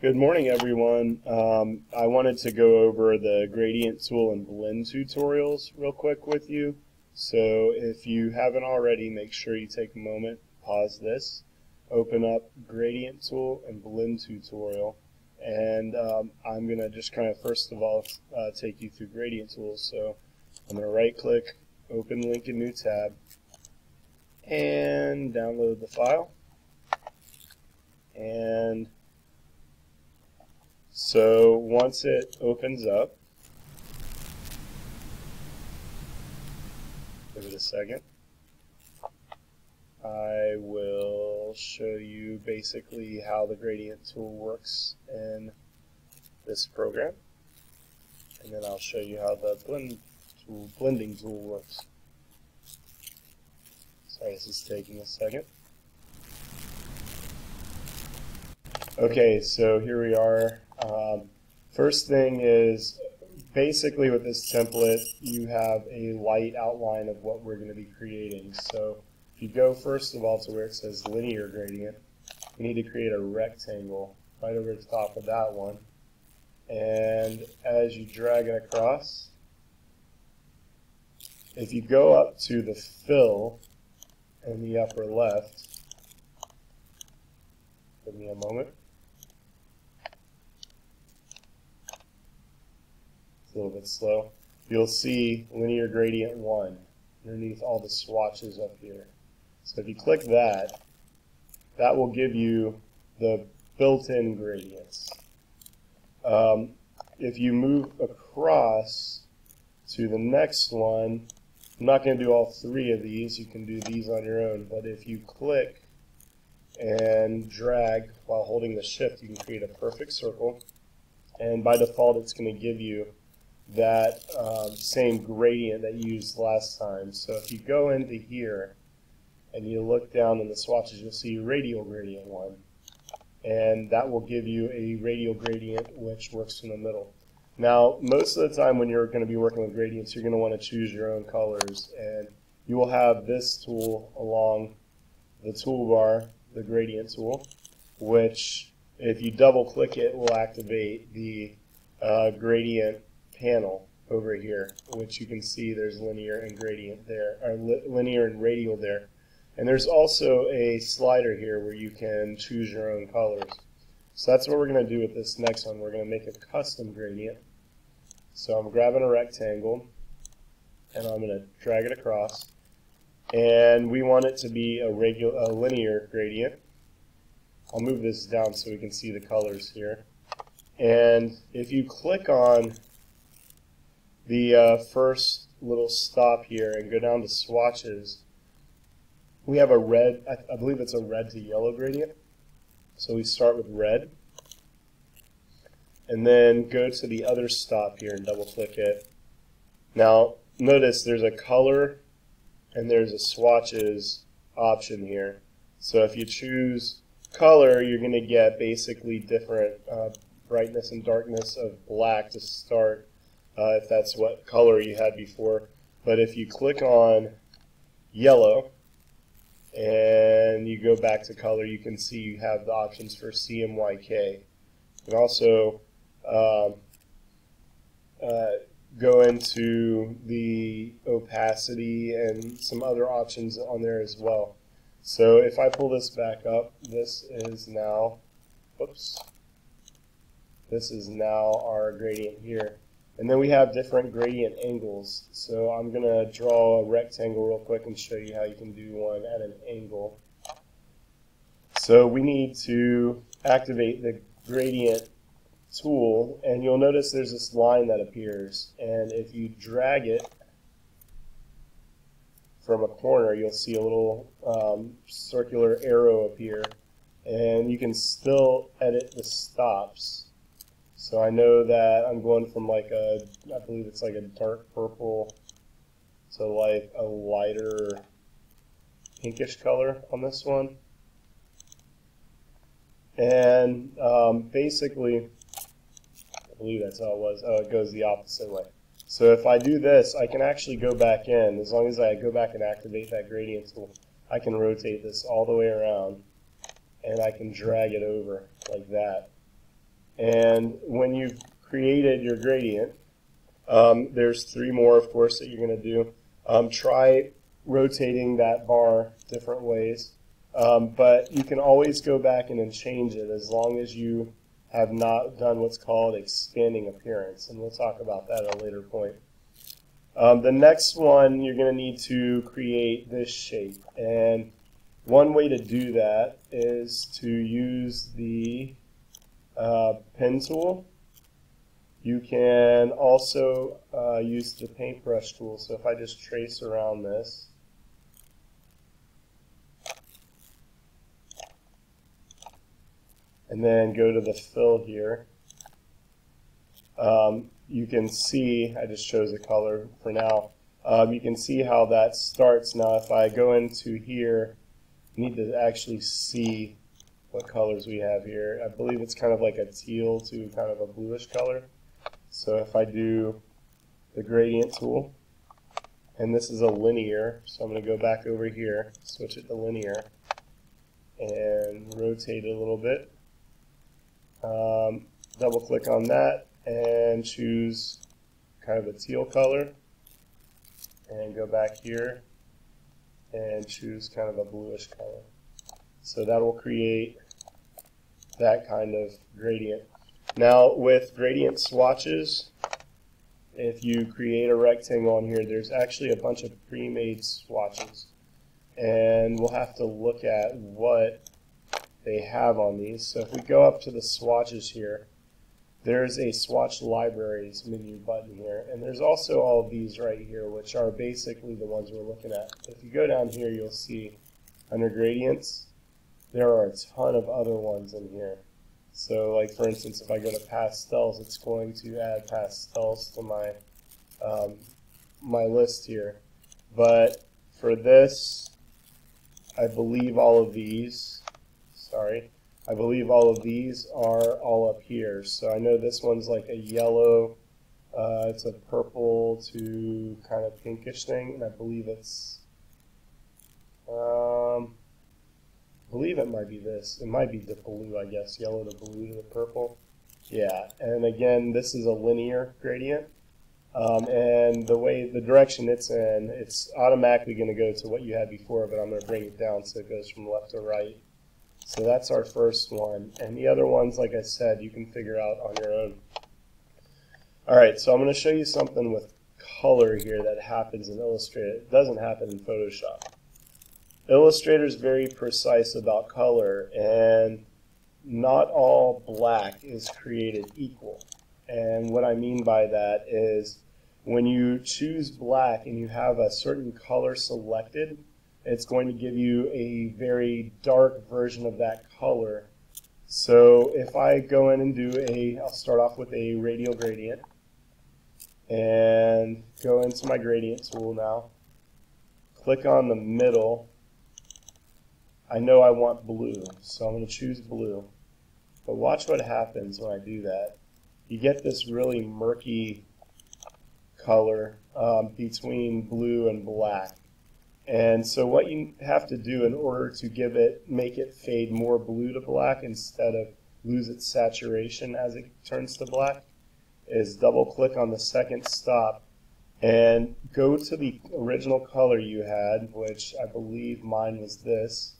Good morning, everyone. Um, I wanted to go over the gradient tool and blend tutorials real quick with you. So if you haven't already, make sure you take a moment, pause this, open up gradient tool and blend tutorial. And um, I'm going to just kind of first of all uh, take you through gradient tools. So I'm going to right click, open link in new tab, and download the file. And so once it opens up, give it a second, I will show you basically how the gradient tool works in this program. And then I'll show you how the blend tool, blending tool works. Sorry, this is taking a second. Okay, so here we are. Um, first thing is basically with this template, you have a light outline of what we're going to be creating. So if you go first of all to where it says linear gradient, you need to create a rectangle right over the top of that one. And as you drag it across, if you go up to the fill in the upper left, give me a moment. It's a little bit slow. You'll see linear gradient 1 underneath all the swatches up here. So if you click that, that will give you the built-in gradients. Um, if you move across to the next one, I'm not going to do all three of these. You can do these on your own. But if you click and drag while holding the shift, you can create a perfect circle. And by default, it's going to give you that um, same gradient that you used last time. So if you go into here and you look down in the swatches, you'll see radial gradient 1. And that will give you a radial gradient which works in the middle. Now, most of the time when you're going to be working with gradients, you're going to want to choose your own colors. And you will have this tool along the toolbar, the gradient tool, which if you double click it will activate the uh, gradient panel over here, which you can see there's linear and gradient there, or li linear and radial there. And there's also a slider here where you can choose your own colors. So that's what we're going to do with this next one. We're going to make a custom gradient. So I'm grabbing a rectangle, and I'm going to drag it across. And we want it to be a, regular, a linear gradient. I'll move this down so we can see the colors here. And if you click on the uh, first little stop here and go down to swatches, we have a red, I, I believe it's a red to yellow gradient. So we start with red. And then go to the other stop here and double click it. Now, notice there's a color and there's a swatches option here. So if you choose color, you're going to get basically different uh, brightness and darkness of black to start uh, if that's what color you had before. But if you click on yellow and you go back to color, you can see you have the options for CMYK. And also um, uh, go into the opacity and some other options on there as well. So if I pull this back up, this is now, whoops, this is now our gradient here. And then we have different gradient angles. So I'm going to draw a rectangle real quick and show you how you can do one at an angle. So we need to activate the gradient tool, and you'll notice there's this line that appears. And if you drag it from a corner, you'll see a little um, circular arrow appear. And you can still edit the stops. So I know that I'm going from like a, I believe it's like a dark purple to like a lighter pinkish color on this one. And um, basically, I believe that's how it was. Oh, it goes the opposite way. So if I do this, I can actually go back in. As long as I go back and activate that gradient tool, I can rotate this all the way around, and I can drag it over like that. And when you've created your gradient, um, there's three more, of course, that you're going to do. Um, try rotating that bar different ways. Um, but you can always go back and then change it as long as you have not done what's called expanding appearance. And we'll talk about that at a later point. Um, the next one, you're going to need to create this shape. And one way to do that is to use the pen tool. You can also uh, use the paintbrush tool. So if I just trace around this, and then go to the fill here, um, you can see, I just chose a color for now, um, you can see how that starts. Now if I go into here, I need to actually see what colors we have here. I believe it's kind of like a teal to kind of a bluish color. So if I do the gradient tool, and this is a linear, so I'm going to go back over here, switch it to linear, and rotate it a little bit. Um, double click on that and choose kind of a teal color and go back here and choose kind of a bluish color. So that will create that kind of gradient. Now with gradient swatches, if you create a rectangle on here, there's actually a bunch of pre-made swatches. And we'll have to look at what they have on these. So if we go up to the swatches here, there's a swatch libraries menu button here. And there's also all of these right here, which are basically the ones we're looking at. If you go down here, you'll see under gradients, there are a ton of other ones in here. So like for instance, if I go to pastels, it's going to add pastels to my um, my list here. But for this, I believe all of these sorry. I believe all of these are all up here. So I know this one's like a yellow, uh, it's a purple to kind of pinkish thing, and I believe it's, I believe it might be this. It might be the blue, I guess, yellow to blue to the purple. Yeah, and again, this is a linear gradient. Um, and the way, the direction it's in, it's automatically going to go to what you had before, but I'm going to bring it down so it goes from left to right. So that's our first one. And the other ones, like I said, you can figure out on your own. All right, so I'm going to show you something with color here that happens in Illustrator. It doesn't happen in Photoshop. Illustrator is very precise about color, and not all black is created equal. And what I mean by that is when you choose black and you have a certain color selected, it's going to give you a very dark version of that color. So if I go in and do a, I'll start off with a radial gradient and go into my gradient tool now. Click on the middle. I know I want blue, so I'm going to choose blue. But watch what happens when I do that. You get this really murky color um, between blue and black. And so what you have to do in order to give it, make it fade more blue to black instead of lose its saturation as it turns to black, is double click on the second stop and go to the original color you had, which I believe mine was this,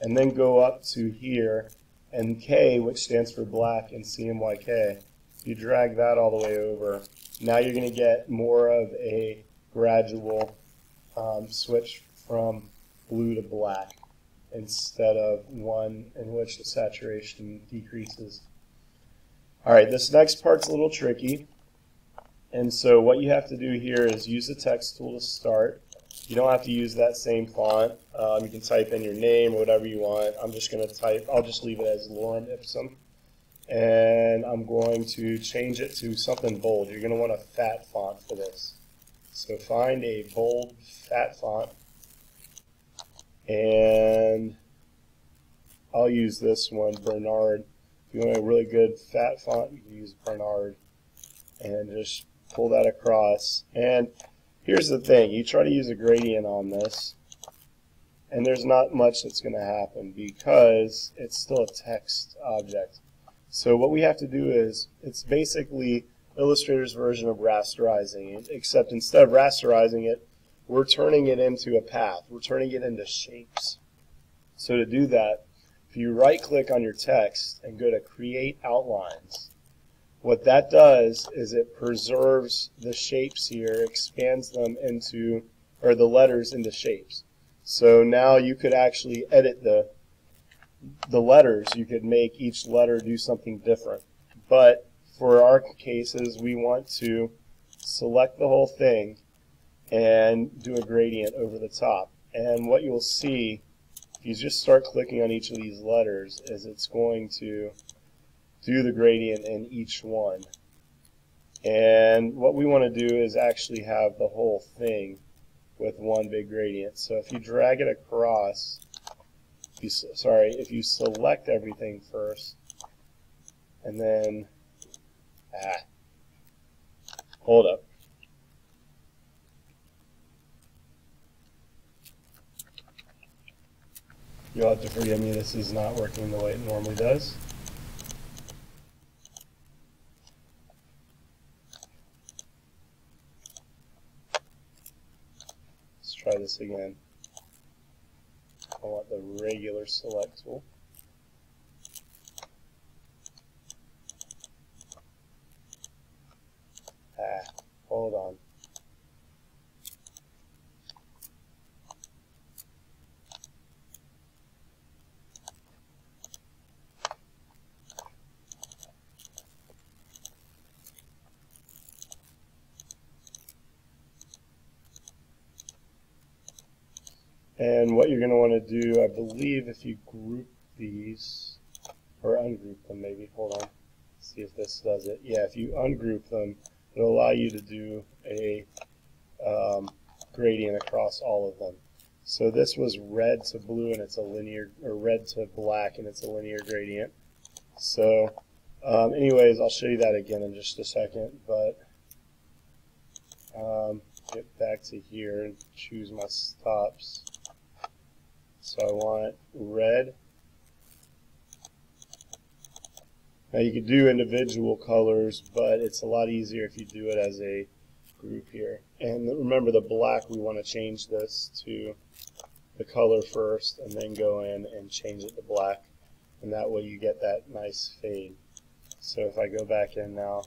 and then go up to here and K, which stands for black and CMYK. You drag that all the way over. Now you're going to get more of a gradual um, switch from blue to black instead of one in which the saturation decreases. All right, this next part's a little tricky. And so what you have to do here is use the text tool to start. You don't have to use that same font. Um, you can type in your name or whatever you want. I'm just going to type, I'll just leave it as Lorem Ipsum. And I'm going to change it to something bold. You're going to want a fat font for this. So find a bold, fat font and I'll use this one, Bernard. If you want a really good fat font, you can use Bernard and just pull that across. And here's the thing, you try to use a gradient on this, and there's not much that's going to happen because it's still a text object. So what we have to do is, it's basically Illustrator's version of rasterizing it, except instead of rasterizing it, we're turning it into a path. We're turning it into shapes. So to do that, if you right click on your text and go to create outlines, what that does is it preserves the shapes here, expands them into, or the letters into shapes. So now you could actually edit the the letters. You could make each letter do something different. But for our cases, we want to select the whole thing and do a gradient over the top. And what you'll see, if you just start clicking on each of these letters, is it's going to do the gradient in each one. And what we want to do is actually have the whole thing with one big gradient. So if you drag it across, if you, sorry, if you select everything first, and then, ah, hold up. You'll have to forgive me, this is not working the way it normally does. Try this again. I want the regular select tool. Ah, hold on. And what you're going to want to do, I believe, if you group these, or ungroup them maybe, hold on, see if this does it. Yeah, if you ungroup them, it'll allow you to do a um, gradient across all of them. So this was red to blue and it's a linear, or red to black and it's a linear gradient. So um, anyways, I'll show you that again in just a second, but um, get back to here and choose my stops. So I want red. Now you could do individual colors, but it's a lot easier if you do it as a group here. And remember the black, we want to change this to the color first and then go in and change it to black. And that way you get that nice fade. So if I go back in now,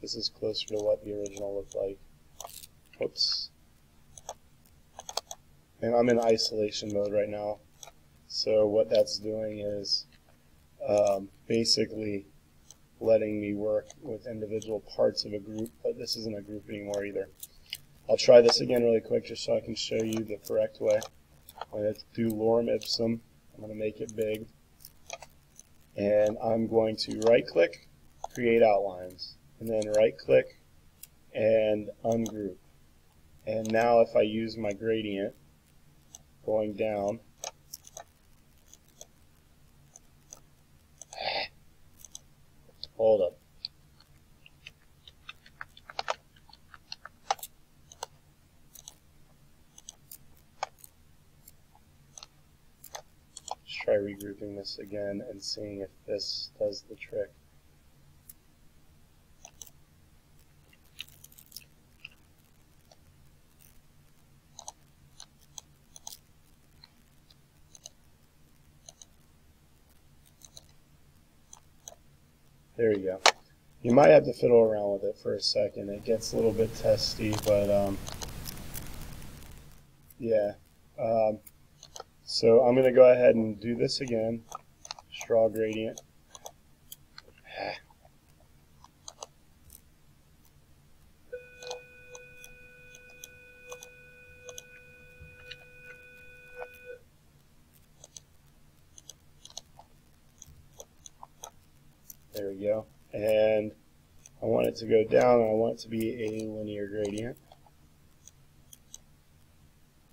this is closer to what the original looked like. Whoops and I'm in isolation mode right now. So what that's doing is um, basically letting me work with individual parts of a group, but this isn't a group anymore either. I'll try this again really quick just so I can show you the correct way. I'm going to do lorem ipsum. I'm going to make it big. And I'm going to right click, create outlines, and then right click and ungroup. And now if I use my gradient, going down. Hold up. Let's try regrouping this again and seeing if this does the trick. There you go. You might have to fiddle around with it for a second. It gets a little bit testy, but um, yeah. Um, so I'm going to go ahead and do this again. Straw gradient. There we go. And I want it to go down, and I want it to be a linear gradient.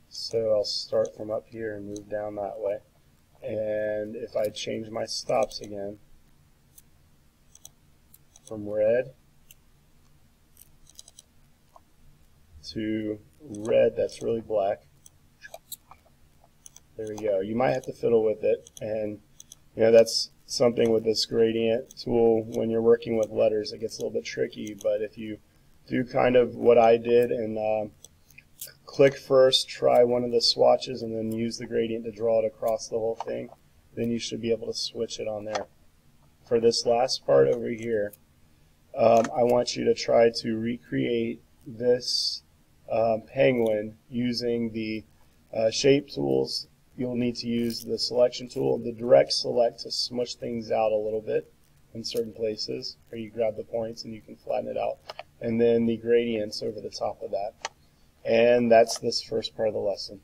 So I'll start from up here and move down that way. And if I change my stops again, from red to red that's really black, there we go. You might have to fiddle with it, and you know that's something with this gradient tool when you're working with letters. It gets a little bit tricky, but if you do kind of what I did and uh, click first, try one of the swatches, and then use the gradient to draw it across the whole thing, then you should be able to switch it on there. For this last part over here, um, I want you to try to recreate this um, penguin using the uh, shape tools. You'll need to use the selection tool, the direct select to smush things out a little bit in certain places, where you grab the points and you can flatten it out, and then the gradients over the top of that. And that's this first part of the lesson.